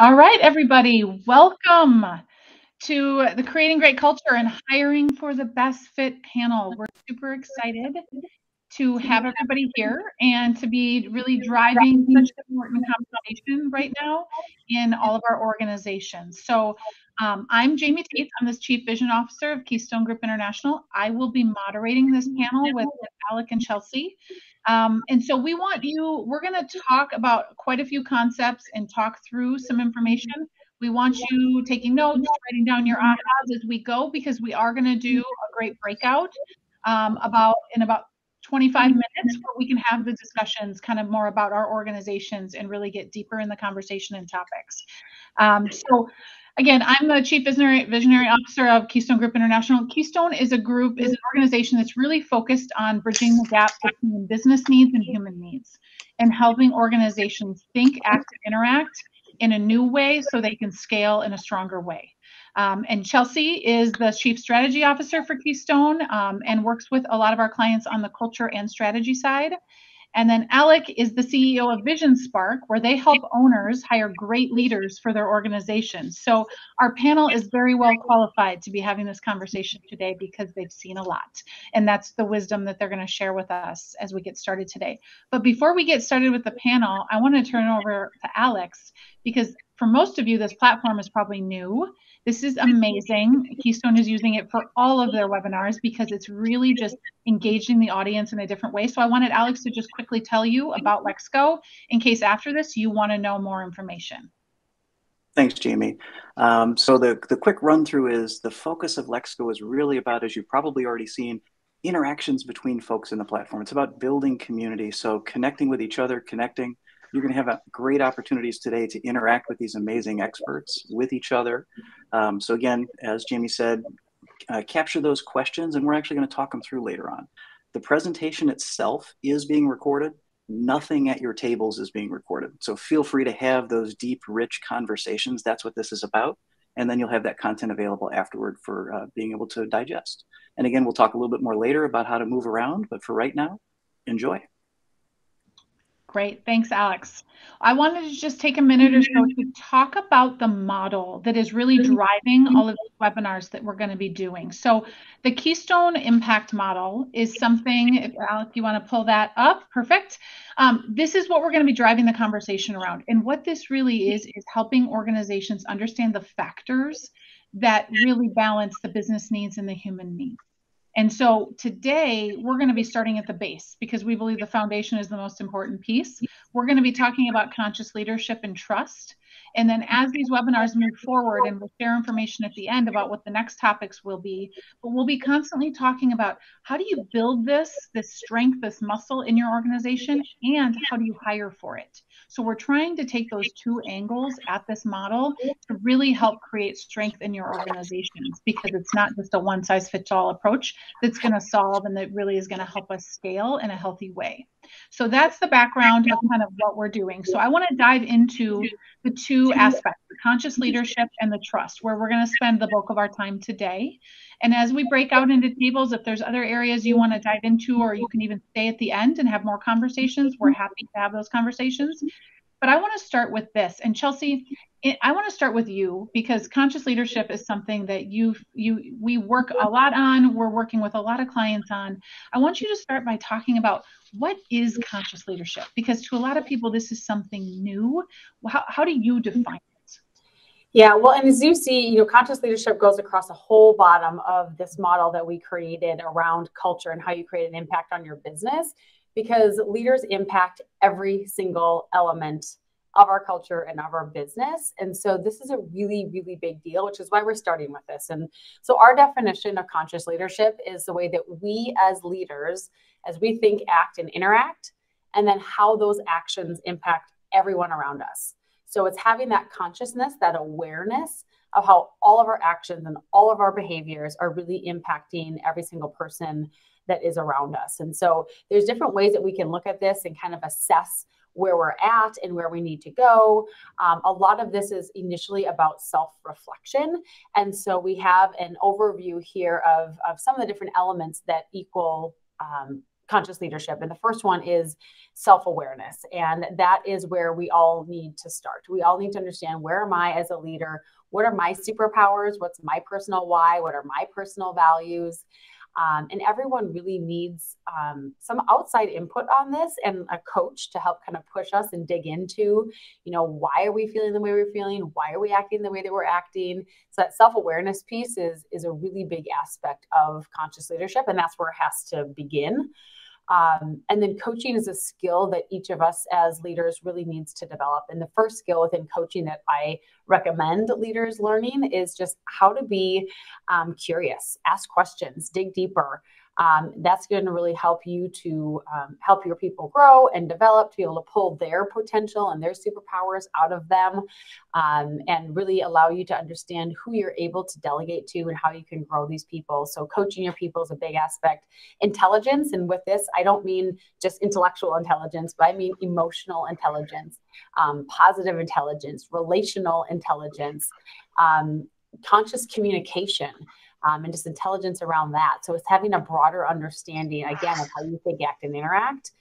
All right, everybody, welcome to the Creating Great Culture and Hiring for the Best Fit panel. We're super excited to have everybody here and to be really driving such an important conversation right now in all of our organizations. So um, I'm Jamie Tate. I'm the Chief Vision Officer of Keystone Group International. I will be moderating this panel with Alec and Chelsea. Um, and so we want you, we're going to talk about quite a few concepts and talk through some information. We want you taking notes, writing down your ahas as we go, because we are going to do a great breakout um, about in about 25 minutes where we can have the discussions kind of more about our organizations and really get deeper in the conversation and topics. Um, so again, I'm the Chief Visionary, Visionary Officer of Keystone Group International. Keystone is a group, is an organization that's really focused on bridging the gap between business needs and human needs and helping organizations think, act, and interact in a new way so they can scale in a stronger way. Um, and Chelsea is the Chief Strategy Officer for Keystone um, and works with a lot of our clients on the culture and strategy side. And then Alec is the CEO of Vision Spark, where they help owners hire great leaders for their organizations. So our panel is very well qualified to be having this conversation today because they've seen a lot. And that's the wisdom that they're going to share with us as we get started today. But before we get started with the panel, I want to turn over to Alex because for most of you, this platform is probably new. This is amazing. Keystone is using it for all of their webinars because it's really just engaging the audience in a different way. So I wanted Alex to just quickly tell you about LexGo in case after this you want to know more information. Thanks, Jamie. Um, so the, the quick run through is the focus of LexGo is really about, as you've probably already seen, interactions between folks in the platform. It's about building community. So connecting with each other, connecting you're going to have great opportunities today to interact with these amazing experts, with each other. Um, so again, as Jamie said, uh, capture those questions, and we're actually going to talk them through later on. The presentation itself is being recorded. Nothing at your tables is being recorded. So feel free to have those deep, rich conversations. That's what this is about. And then you'll have that content available afterward for uh, being able to digest. And again, we'll talk a little bit more later about how to move around. But for right now, enjoy. Great. Thanks, Alex. I wanted to just take a minute or so to talk about the model that is really driving all of these webinars that we're going to be doing. So the Keystone Impact Model is something, if Alex, you want to pull that up, perfect. Um, this is what we're going to be driving the conversation around. And what this really is, is helping organizations understand the factors that really balance the business needs and the human needs. And so today we're going to be starting at the base because we believe the foundation is the most important piece. We're going to be talking about conscious leadership and trust. And then as these webinars move forward and we'll share information at the end about what the next topics will be, but we'll be constantly talking about how do you build this, this strength, this muscle in your organization, and how do you hire for it? So we're trying to take those two angles at this model to really help create strength in your organizations because it's not just a one size fits all approach that's going to solve and that really is going to help us scale in a healthy way. So that's the background of kind of what we're doing. So I want to dive into the two aspects, the conscious leadership and the trust, where we're going to spend the bulk of our time today. And as we break out into tables, if there's other areas you want to dive into, or you can even stay at the end and have more conversations, we're happy to have those conversations. But I want to start with this. And Chelsea, I want to start with you because conscious leadership is something that you you we work a lot on. We're working with a lot of clients on. I want you to start by talking about what is conscious leadership because to a lot of people this is something new. How how do you define it? yeah, well, and as you see, you know, conscious leadership goes across the whole bottom of this model that we created around culture and how you create an impact on your business because leaders impact every single element of our culture and of our business. And so this is a really, really big deal, which is why we're starting with this. And so our definition of conscious leadership is the way that we as leaders, as we think, act, and interact, and then how those actions impact everyone around us. So it's having that consciousness, that awareness of how all of our actions and all of our behaviors are really impacting every single person that is around us. And so there's different ways that we can look at this and kind of assess where we're at and where we need to go. Um, a lot of this is initially about self reflection. And so we have an overview here of, of some of the different elements that equal um, conscious leadership. And the first one is self awareness. And that is where we all need to start. We all need to understand where am I as a leader? What are my superpowers? What's my personal why? What are my personal values? Um, and everyone really needs um, some outside input on this and a coach to help kind of push us and dig into, you know, why are we feeling the way we're feeling? Why are we acting the way that we're acting? So that self-awareness piece is is a really big aspect of conscious leadership, and that's where it has to begin. Um, and then coaching is a skill that each of us as leaders really needs to develop. And the first skill within coaching that I recommend leaders learning is just how to be um, curious, ask questions, dig deeper, um, that's going to really help you to um, help your people grow and develop to be able to pull their potential and their superpowers out of them um, and really allow you to understand who you're able to delegate to and how you can grow these people. So coaching your people is a big aspect. Intelligence and with this i don't mean just intellectual intelligence but i mean emotional intelligence um, positive intelligence relational intelligence um, conscious communication um, and just intelligence around that. So it's having a broader understanding, again, of how you think, act, and interact.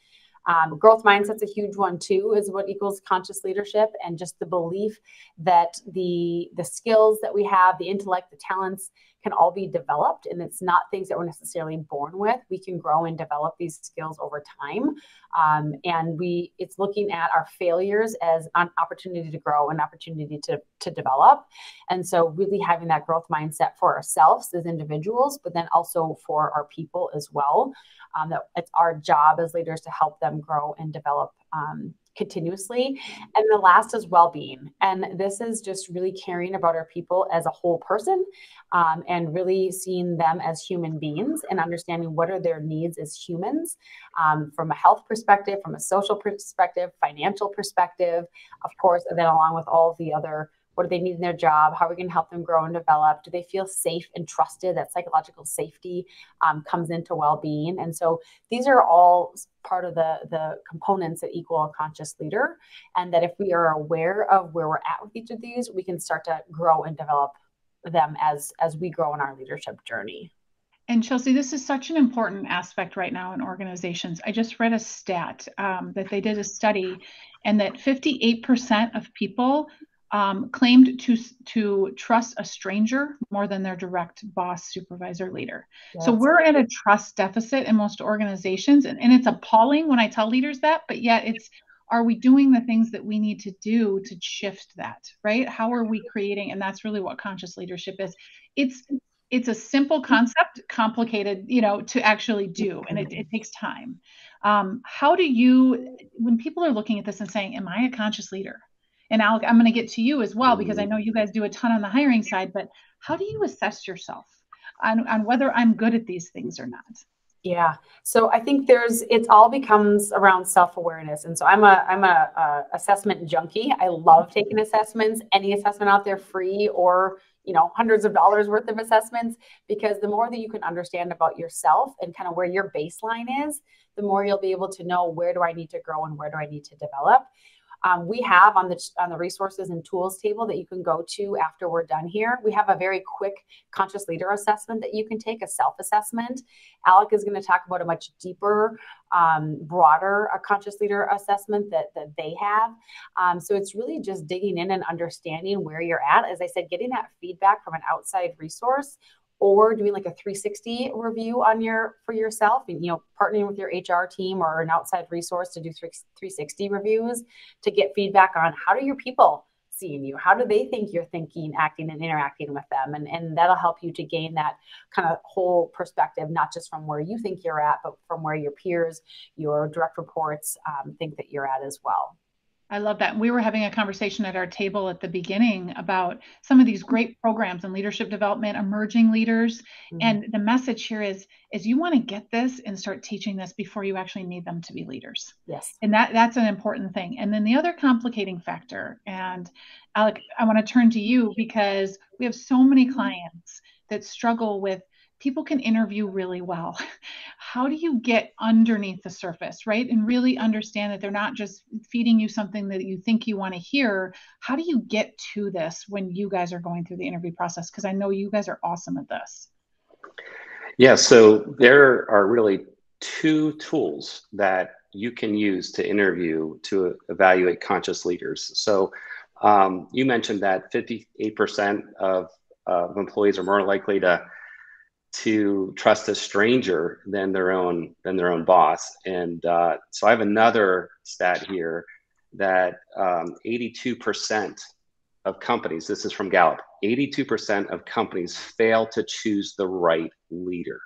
Um, growth mindset's a huge one too, is what equals conscious leadership, and just the belief that the the skills that we have, the intellect, the talents, can all be developed and it's not things that we're necessarily born with. We can grow and develop these skills over time. Um, and we it's looking at our failures as an opportunity to grow an opportunity to to develop. And so really having that growth mindset for ourselves as individuals but then also for our people as well. Um, that it's our job as leaders to help them grow and develop um, continuously. And the last is well being. And this is just really caring about our people as a whole person um, and really seeing them as human beings and understanding what are their needs as humans um, from a health perspective, from a social perspective, financial perspective, of course, and then along with all the other what do they need in their job? How are we going to help them grow and develop? Do they feel safe and trusted? That psychological safety um, comes into well-being, and so these are all part of the the components that equal a conscious leader. And that if we are aware of where we're at with each of these, we can start to grow and develop them as as we grow in our leadership journey. And Chelsea, this is such an important aspect right now in organizations. I just read a stat um, that they did a study, and that 58% of people um, claimed to to trust a stranger more than their direct boss, supervisor, leader. Yes. So we're at a trust deficit in most organizations, and, and it's appalling when I tell leaders that. But yet, it's are we doing the things that we need to do to shift that right how are we creating and that's really what conscious leadership is it's it's a simple concept complicated you know to actually do and it, it takes time um, how do you when people are looking at this and saying am i a conscious leader and Alec, I'm going to get to you as well because I mm-hmm. know you guys do a ton on the hiring side, but how do you assess yourself on, on whether I'm good at these things or not? Yeah. So I think there's it all becomes around self-awareness. And so I'm a I'm a, a, assessment junkie. I love taking assessments, any assessment out there free or, you know, hundreds of dollars worth of assessments because the more that you can understand about yourself and kind of where your baseline is, the more you'll be able to know where do I need to grow and where do I need to develop. Um, we have on the on the resources and tools table that you can go to after we're done here. We have a very quick conscious leader assessment that you can take, a self assessment. Alec is going to talk about a much deeper, um, broader a conscious leader assessment that that they have. Um, so it's really just digging in and understanding where you're at. As I said, getting that feedback from an outside resource or doing like a 360 review on your for yourself and you know partnering with your hr team or an outside resource to do 360 reviews to get feedback on how do your people seeing you? How do they think you're thinking acting and interacting with them? And, and that'll help you to gain that kind of whole perspective not just from where you think you're at but from where your peers your direct reports um, think that you're at as well I love that. We were having a conversation at our table at the beginning about some of these great programs and leadership development, emerging leaders. Mm-hmm. And the message here is is you want to get this and start teaching this before you actually need them to be leaders. Yes. And that that's an important thing. And then the other complicating factor, and Alec, I want to turn to you because we have so many clients that struggle with people can interview really well. How do you get underneath the surface, right? And really understand that they're not just feeding you something that you think you want to hear. How do you get to this when you guys are going through the interview process? Because I know you guys are awesome at this. Yeah, so there are really two tools that you can use to interview to evaluate conscious leaders. So um, you mentioned that 58% of, of employees are more likely to to trust a stranger than their own than their own boss. And uh, so I have another stat here that um, 82% of companies, this is from Gallup, 82% of companies fail to choose the right leader.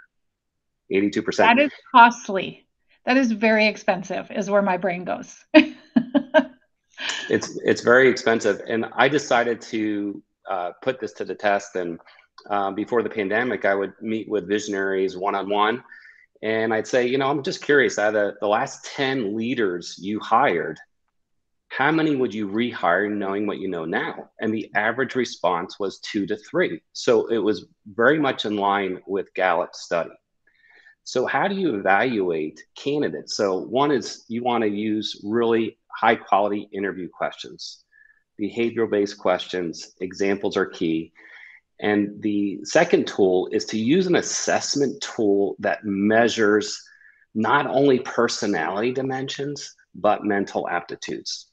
82%. That is costly. That is very expensive, is where my brain goes. it's it's very expensive, and I decided to uh, put this to the test. And uh, before the pandemic, I would meet with visionaries one on one, and I'd say, you know, I'm just curious. Out of the last ten leaders you hired, how many would you rehire knowing what you know now? And the average response was two to three. So it was very much in line with Gallup's study. So, how do you evaluate candidates? So, one is you want to use really high quality interview questions, behavioral based questions, examples are key. And the second tool is to use an assessment tool that measures not only personality dimensions, but mental aptitudes.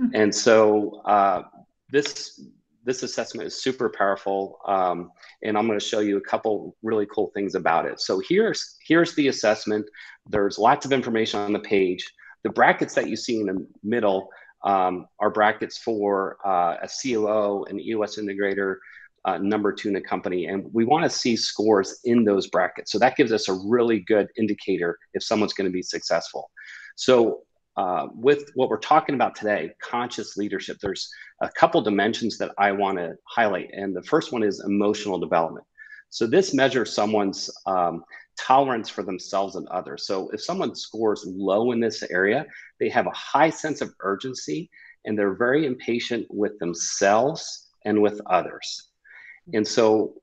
Mm-hmm. And so uh, this this assessment is super powerful, um, and I'm going to show you a couple really cool things about it. So here's here's the assessment. There's lots of information on the page. The brackets that you see in the middle um, are brackets for uh, a COO, an EOS integrator, uh, number two in the company, and we want to see scores in those brackets. So that gives us a really good indicator if someone's going to be successful. So uh, with what we're talking about today, conscious leadership, there's a couple dimensions that I want to highlight. And the first one is emotional development. So this measures someone's um, tolerance for themselves and others. So if someone scores low in this area, they have a high sense of urgency and they're very impatient with themselves and with others. And so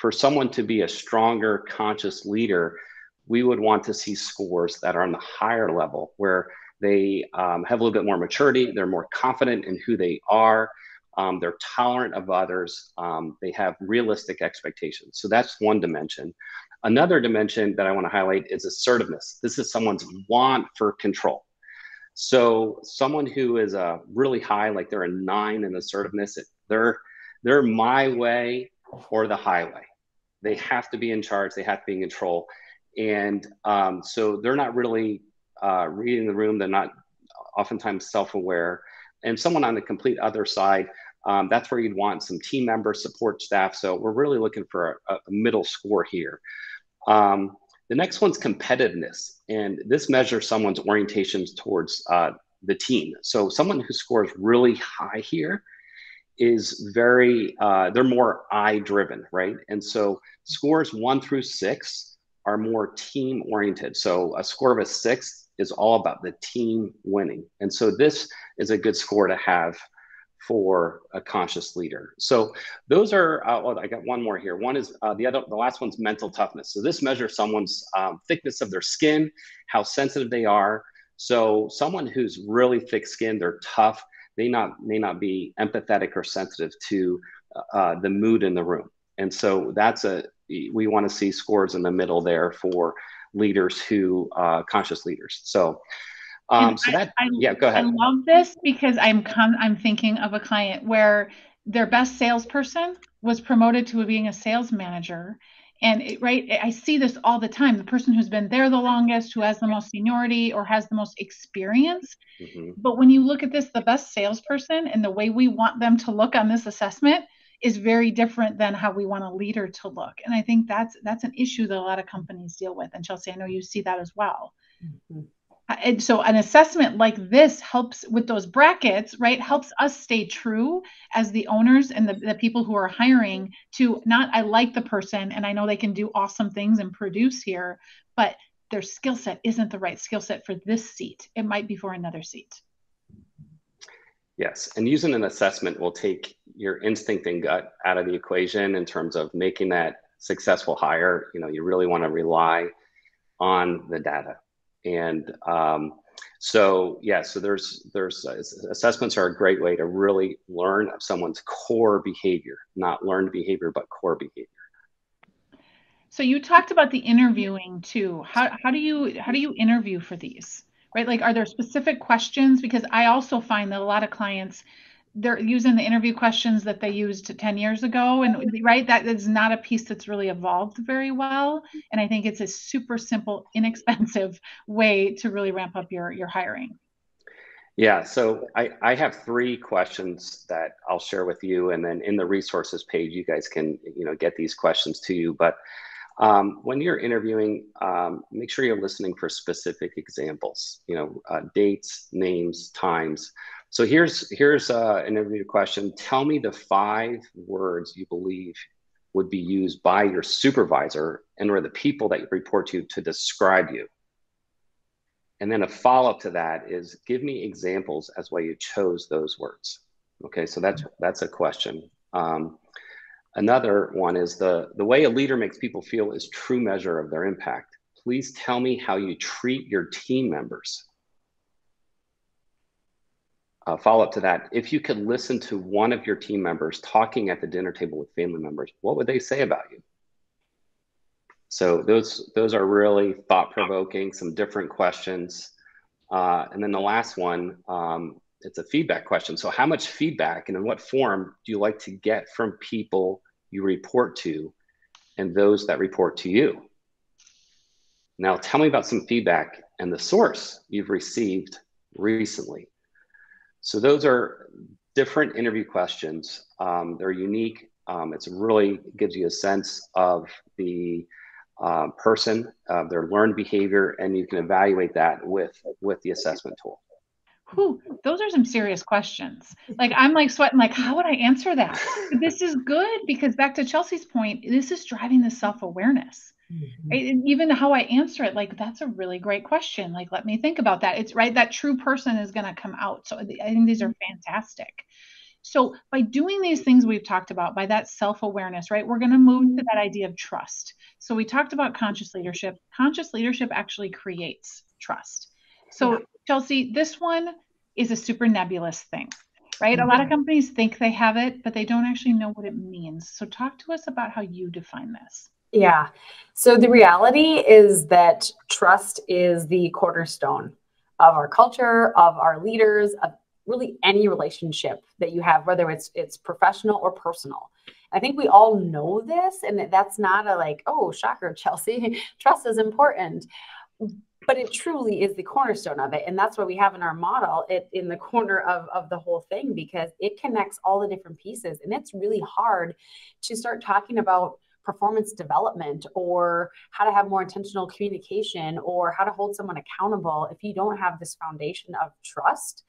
for someone to be a stronger conscious leader, we would want to see scores that are on the higher level where they um, have a little bit more maturity. They're more confident in who they are. Um, they're tolerant of others. Um, they have realistic expectations. So that's one dimension. Another dimension that I want to highlight is assertiveness. This is someone's want for control. So someone who is a uh, really high, like they're a nine in assertiveness, they're they're my way or the highway. They have to be in charge. They have to be in control, and um, so they're not really uh, reading the room. They're not oftentimes self-aware. And someone on the complete other side, um, that's where you'd want some team members, support staff. So we're really looking for a, a middle score here. Um, the next one's competitiveness, and this measures someone's orientations towards uh, the team. So someone who scores really high here is very, uh, they're more I driven, right? And so scores one through six are more team oriented. So a score of a six is all about the team winning. And so this is a good score to have for a conscious leader. So those are, uh, well, I got one more here. One is uh, the other, the last one's mental toughness. So this measures someone's um, thickness of their skin, how sensitive they are. So someone who's really thick skinned, they're tough, they not may not be empathetic or sensitive to uh, the mood in the room. And so that's a, we want to see scores in the middle there for leaders who uh, conscious leaders. So, um, so that I, yeah, go ahead. I love this because I'm I'm thinking of a client where their best salesperson was promoted to being a sales manager. And it, right, I see this all the time. The person who's been there the longest, who has the most seniority or has the most experience. Mm-hmm. But when you look at this, the best salesperson and the way we want them to look on this assessment is very different than how we want a leader to look and i think that's that's an issue that a lot of companies deal with and chelsea i know you see that as well mm-hmm. And so an assessment like this helps with those brackets right helps us stay true as the owners and the, the people who are hiring to not i like the person and i know they can do awesome things and produce here but their skill set isn't the right skill set for this seat. It might be for another seat. Yes, and using an assessment will take your instinct and gut out of the equation in terms of making that successful hire. You know, you really want to rely on the data, and um, so yeah, so there's there's uh, assessments are a great way to really learn of someone's core behavior, not learned behavior, but core behavior. So you talked about the interviewing too. How, how do you how do you interview for these? Right? Like are there specific questions? Because I also find that a lot of clients they're using the interview questions that they used 10 years ago and right that is not a piece that's really evolved very well and i think it's a super simple inexpensive way to really ramp up your your hiring. Yeah so i i have three questions that i'll share with you and then in the resources page you guys can you know get these questions to you but um, when you're interviewing um, make sure you're listening for specific examples you know uh, dates names times so here's here's uh, an interview question. Tell me the five words you believe would be used by your supervisor and or the people that you report to to describe you. And then a follow up to that is give me examples as why you chose those words. Okay, so that's that's a question. Um, another one is the the way a leader makes people feel is true measure of their impact. Please tell me how you treat your team members uh, follow up to that, if you could listen to one of your team members talking at the dinner table with family members, what would they say about you? So those those are really thought provoking, some different questions. Uh, and then the last one, um, it's a feedback question. So how much feedback and in what form do you like to get from people you report to and those that report to you? Now tell me about some feedback and the source you've received recently. So those are different interview questions. Um, they're unique. Um, it's really gives you a sense of the uh, person, uh, their learned behavior, and you can evaluate that with with the assessment tool. Whew, those are some serious questions. Like I'm like sweating, like, how would I answer that? this is good because back to Chelsea's point, this is driving the self-awareness. Mm-hmm. even how I answer it, like that's a really great question. Like, let me think about that. It's right that true person is going to come out. So I think these are fantastic. So by doing these things we've talked about, by that self-awareness, right, we're going to move to that idea of trust. So we talked about conscious leadership. Conscious leadership actually creates trust. So yeah. Chelsea, this one is a super nebulous thing right? Mm-hmm. A lot of mm-hmm. companies think they have it, but they don't actually know what it means. So, talk to us about how you define this. Yeah. So the reality is that trust is the cornerstone of our culture, of our leaders, of really any relationship that you have, whether it's it's professional or personal. I think we all know this, and that's not a like, oh, shocker, Chelsea. trust is important, but it truly is the cornerstone of it, and that's what we have in our model. It in the corner of of the whole thing because it connects all the different pieces, and it's really hard to start talking about performance development or how to have more intentional communication or how to hold someone accountable if you don't have this foundation of trust.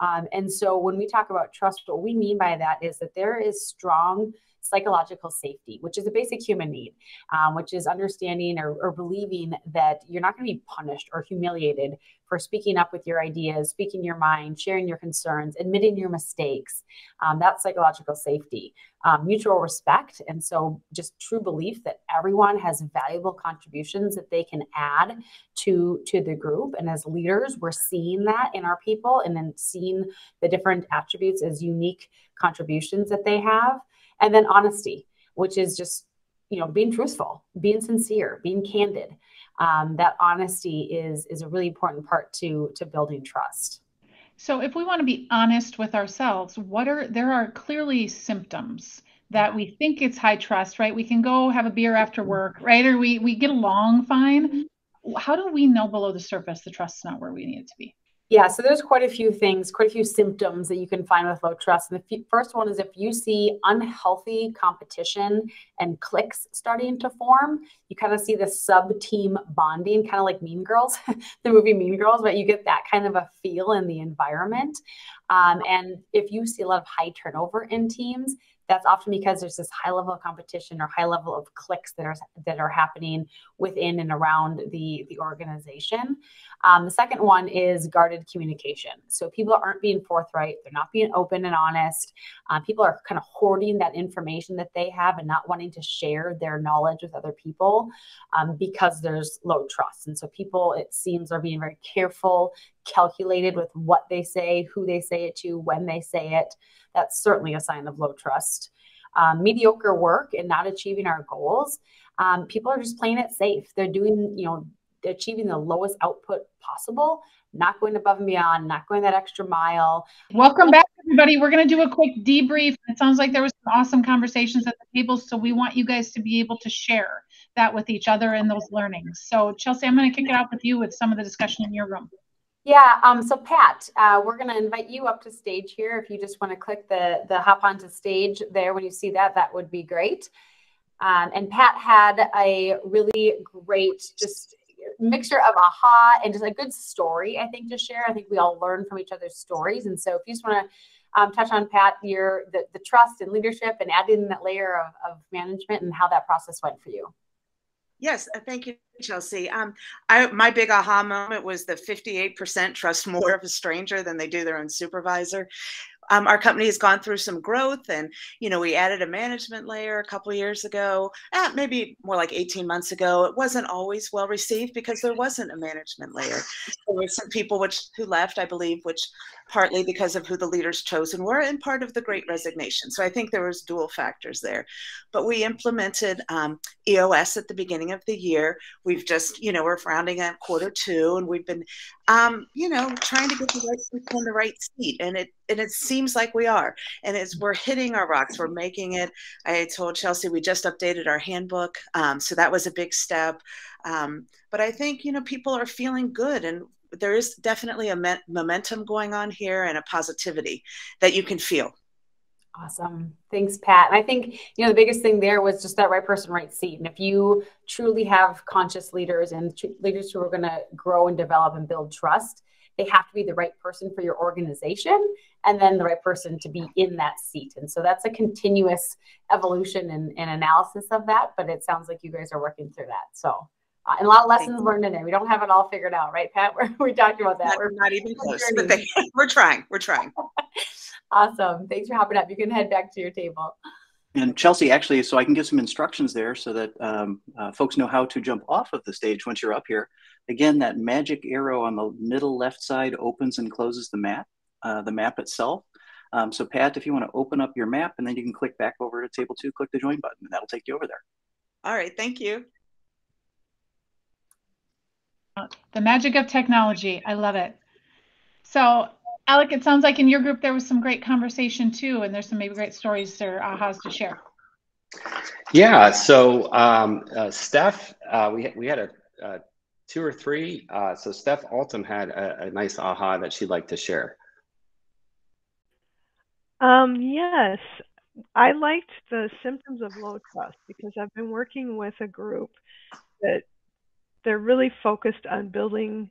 Um, and so when we talk about trust, what we mean by that is that there is strong psychological safety, which is a basic human need, um, which is understanding or, or believing that you're not going to be punished or humiliated for speaking up with your ideas, speaking your mind, sharing your concerns, admitting your mistakes. Um, that's psychological safety, um, mutual respect. And so, just true belief that everyone has valuable contributions that they can add to, to the group. And as leaders, we're seeing that in our people and then seeing the different attributes as unique contributions that they have and then honesty which is just you know being truthful being sincere being candid um, that honesty is is a really important part to to building trust. So if we want to be honest with ourselves what are there are clearly symptoms that we think it's high trust right? We can go have a beer after work right? Or we we get along fine. How do we know below the surface the trust's not where we need it to be yeah, so there's quite a few things, quite a few symptoms that you can find with low trust. And the first one is if you see unhealthy competition and cliques starting to form, you kind of see the sub team bonding, kind of like Mean Girls, the movie Mean Girls, but you get that kind of a feel in the environment. Um, and if you see a lot of high turnover in teams, that's often because there's this high level of competition or high level of cliques that are that are happening within and around the the organization. Um, the second one is guarded communication. So people aren't being forthright; they're not being open and honest. Uh, people are kind of hoarding that information that they have and not wanting to share their knowledge with other people um, because there's low trust. And so people, it seems, are being very careful, calculated with what they say, who they say it to, when they say it that's certainly a sign of low trust. Um, mediocre work and not achieving our goals. um, people are just playing it safe. They're doing, you know, achieving the lowest output possible, not going above and beyond, not going that extra mile. Welcome back, everybody. We're going to do a quick debrief. It sounds like there was some awesome conversations at the table, so we want you guys to be able to share that with each other and those learnings. So, Chelsea, I'm going to kick it off with you with some of the discussion in your room. Yeah. Um, so Pat, uh, we're going to invite you up to stage here. If you just want to click the the hop onto stage there when you see that, that would be great. Um, and Pat had a really great just mixture of aha and just a good story, I think, to share. I think we all learn from each other's stories. And so if you just want to um, touch on Pat, your the, the trust and leadership and add in that layer of, of management and how that process went for you. Yes, uh, thank you, Chelsea. Um, I, my big aha moment was the 58% trust more of a stranger than they do their own supervisor um, our company has gone through some growth and you know we added a management layer a couple years ago eh, maybe more like 18 months ago. It wasn't always well received because there wasn't a management layer. There were some people which who left i believe which partly because of who the leaders chosen were and part of the great resignation. So i think there was dual factors there. But we implemented um, eos at the beginning of the year. We've just you know we're rounding at quarter two and we've been um, you know trying to get the right people in the right seat. And it and it seems like we are and it's we're hitting our rocks we're making it i told chelsea we just updated our handbook um, so that was a big step um, but i think you know people are feeling good and there is definitely a momentum going on here and a positivity that you can feel. Awesome. Thanks, Pat. And I think, you know, the biggest thing there was just that right person, right seat. And if you truly have conscious leaders and leaders who are going to grow and develop and build trust, they have to be the right person for your organization and then the right person to be in that seat. And so that's a continuous evolution and, and analysis of that. But it sounds like you guys are working through that. So uh, and a lot of lessons learned in there. We don't have it all figured out, right, Pat? We're, we talked about that. Not, we're not even close, but they, we're trying. We're trying. awesome. Thanks for hopping up. You can head back to your table. And Chelsea, actually, so I can give some instructions there so that um, uh, folks know how to jump off of the stage once you're up here. Again, that magic arrow on the middle left side opens and closes the map, uh, the map itself. Um, so Pat, if you want to open up your map and then you can click back over to table two, click the join button and that'll take you over there. All right, thank you. The magic of technology. I love it. So, Alec, it sounds like in your group there was some great conversation too, and there's some maybe great stories or ahas to share. Yeah. So, um, uh, Steph, uh, we we had a, uh, two or three. Uh, so, Steph Altum had a, a, nice aha that she'd like to share. Um, yes, I liked the symptoms of low trust because I've been working with a group that they're really focused on building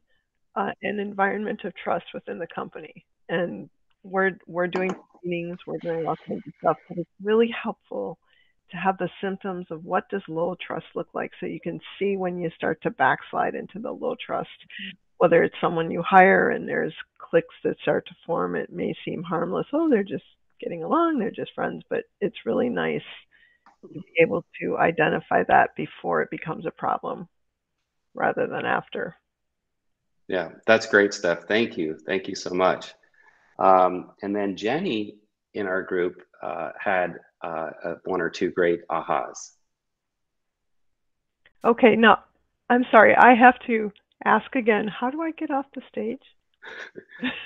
uh, an environment of trust within the company. And we're we're doing meetings, we're doing all kinds of stuff, but it's really helpful to have the symptoms of what does low trust look like so you can see when you start to backslide into the low trust whether it's someone you hire and there's cliques that start to form it may seem harmless oh they're just getting along they're just friends but it's really nice to be able to identify that before it becomes a problem rather than after. Yeah, that's great stuff. Thank you. Thank you so much. Um, and then Jenny in our group uh, had uh, one or two great ahas. Okay, now I'm sorry, I have to ask again. How do I get off the stage?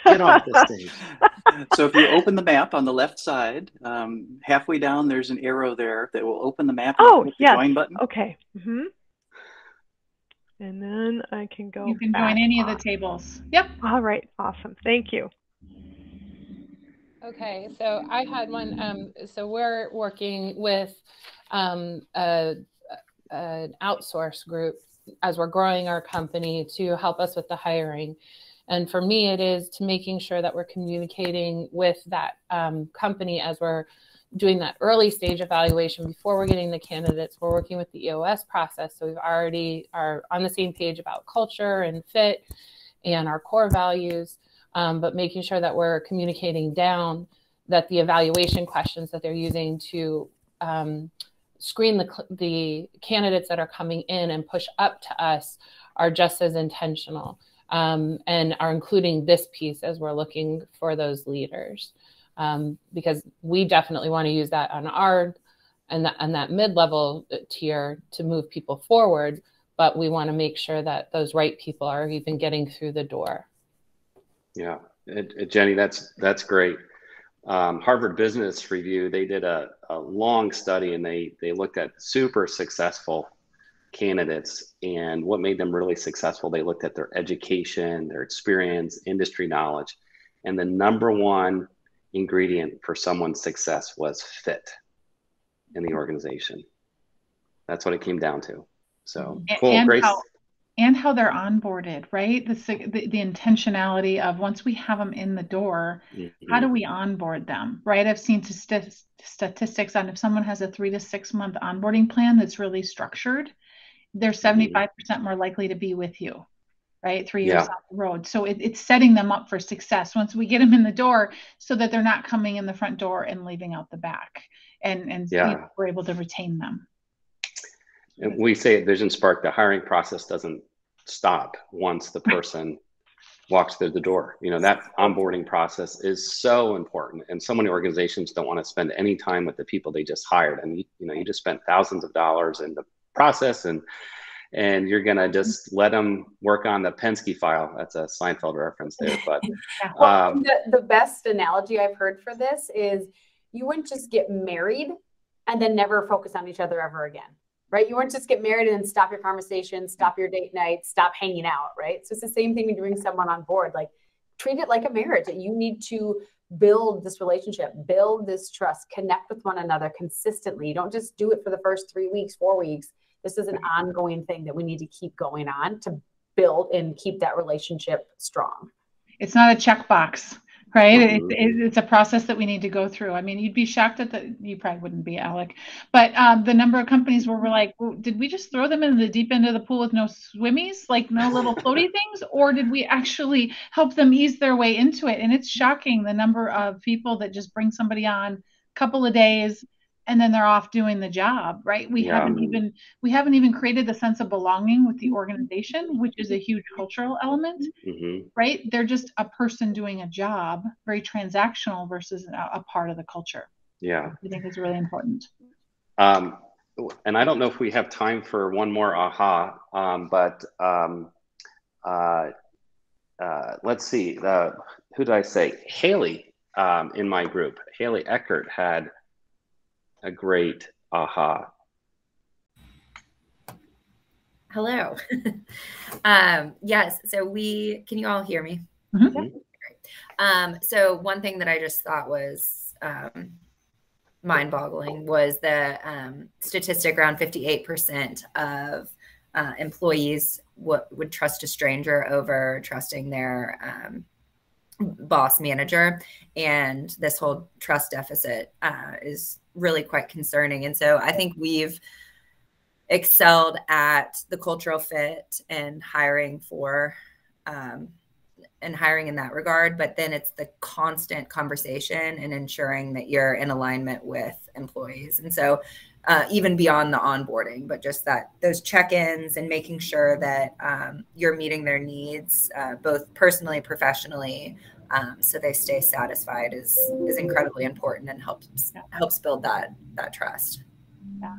Get off the stage. so if you open the map on the left side, um, halfway down, there's an arrow there that will open the map. oh, yeah. Join button. Okay. Mm-hmm. And then I can go. You can join any of the tables. Yep. All right. Awesome. Thank you. Okay, so I had one. Um, so we're working with um, a, an outsource group as we're growing our company to help us with the hiring. And for me, it is to making sure that we're communicating with that um, company as we're doing that early stage evaluation before we're getting the candidates. We're working with the EOS process. So we've already are on the same page about culture and fit and our core values, um, but making sure that we're communicating down that the evaluation questions that they're using to um, screen the, the candidates that are coming in and push up to us are just as intentional um, and are including this piece as we're looking for those leaders. Um, because we definitely want to use that on our and that, and that mid-level tier to move people forward but we want to make sure that those right people are even getting through the door. Yeah. Jenny that's that's great. Um, harvard business review they did a, a long study and they they looked at super successful candidates and what made them really successful they looked at their education their experience industry knowledge and the number one ingredient for someone's success was fit in the organization. That's what it came down to. So cool and grace how, and how they're onboarded right? The, the, the intentionality of once we have them in the door mm-hmm. how do we onboard them right? I've seen st- statistics on if someone has a three to six month onboarding plan that's really structured they're 75% mm-hmm. more likely to be with you right? Three years yeah. down the road. So it, it's setting them up for success. Once we get them in the door so that they're not coming in the front door and leaving out the back and and yeah. we're able to retain them. And we say at vision spark the hiring process doesn't stop once the person walks through the door. You know that onboarding process is so important and so many organizations don't want to spend any time with the people they just hired. And you, you know you just spent thousands of dollars in the process and and you're gonna just let them work on the Penske file. That's a Seinfeld reference there. But um, the, the best analogy I've heard for this is you wouldn't just get married and then never focus on each other ever again, right? You wouldn't just get married and then stop your conversation, stop your date night, stop hanging out, right? So it's the same thing when you bring someone on board. Like treat it like a marriage. That you need to build this relationship, build this trust, connect with one another consistently. You don't just do it for the first three weeks, four weeks this is an ongoing thing that we need to keep going on to build and keep that relationship strong. It's not a checkbox, right? Mm-hmm. It, it, it's a process that we need to go through. I mean, you'd be shocked at the, you probably wouldn't be, Alec, but um, the number of companies where we're like, well, did we just throw them in the deep end of the pool with no swimmies, like no little floaty things? Or did we actually help them ease their way into it? And it's shocking the number of people that just bring somebody on a couple of days and then they're off doing the job right? We yeah. haven't even we haven't even created the sense of belonging with the organization which is a huge cultural element mm-hmm. right? They're just a person doing a job very transactional versus a, a part of the culture. Yeah. I think is really important. Um, and i don't know if we have time for one more aha um, but um, uh, uh, let's see uh, who did i say? Haley um, in my group. Haley eckert had a great aha. Hello. um, yes, so we can you all hear me? Mm-hmm. Um, so one thing that I just thought was um, mind-boggling was the um, statistic around 58% of uh, employees w- would trust a stranger over trusting their um, boss manager and this whole trust deficit uh, is really quite concerning. And so i think we've excelled at the cultural fit and hiring for um, and hiring in that regard but then it's the constant conversation and ensuring that you're in alignment with employees. And so uh, even beyond the onboarding, but just that those check-ins and making sure that um, you're meeting their needs, uh, both personally, professionally, um, so they stay satisfied is is incredibly important and helps helps build that that trust. Yeah,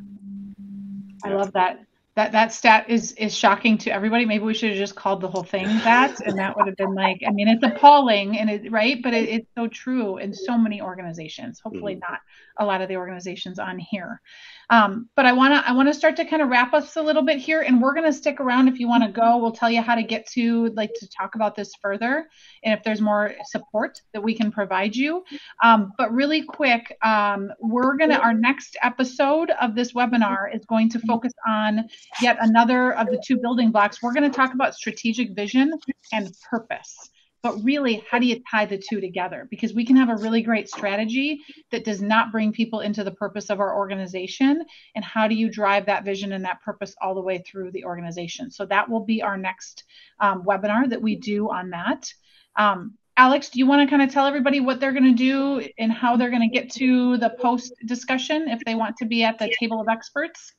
I love that that that stat is is shocking to everybody. Maybe we should have just called the whole thing that, and that would have been like, I mean, it's appalling, and it right, but it, it's so true in so many organizations. Hopefully, mm-hmm. not a lot of the organizations on here. Um, but I want to I want to start to kind of wrap us a little bit here, and we're going to stick around if you want to go. We'll tell you how to get to like to talk about this further, and if there's more support that we can provide you. Um, but really quick, um, we're gonna our next episode of this webinar is going to focus on yet another of the two building blocks. We're going to talk about strategic vision and purpose but really how do you tie the two together? Because we can have a really great strategy that does not bring people into the purpose of our organization. And how do you drive that vision and that purpose all the way through the organization? So that will be our next um, webinar that we do on that. Um, alex do you want to kind of tell everybody what they're going to do and how they're going to get to the post discussion if they want to be at the table of experts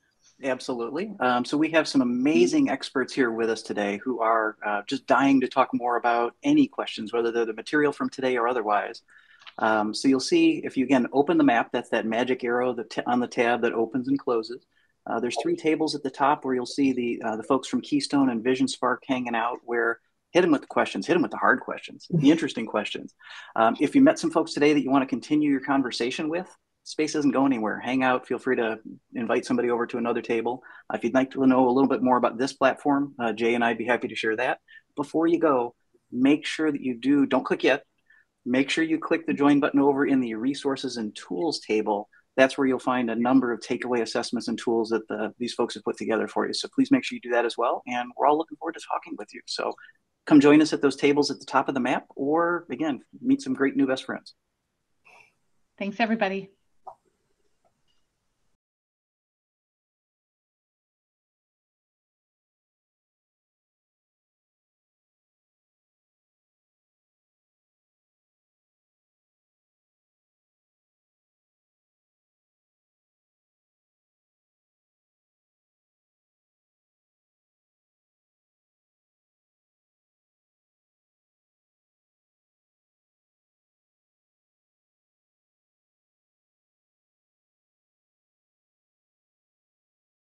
Absolutely. Um, so we have some amazing experts here with us today who are uh, just dying to talk more about any questions, whether they're the material from today or otherwise. Um, so you'll see if you again open the map, that's that magic arrow that on the tab that opens and closes. Uh, there's three tables at the top where you'll see the uh, the folks from Keystone and Vision Spark hanging out. Where hit them with the questions, hit them with the hard questions, the interesting questions. Um, if you met some folks today that you want to continue your conversation with, space doesn't go anywhere. Hang out. Feel free to invite somebody over to another table. Uh, if you'd like to know a little bit more about this platform, uh, Jay and I'd be happy to share that. Before you go, make sure that you do. Don't click yet make sure you click the join button over in the resources and tools table. That's where you'll find a number of takeaway assessments and tools that the, these folks have put together for you. So please make sure you do that as well. And we're all looking forward to talking with you. So come join us at those tables at the top of the map, or again, meet some great new best friends. Thanks, everybody.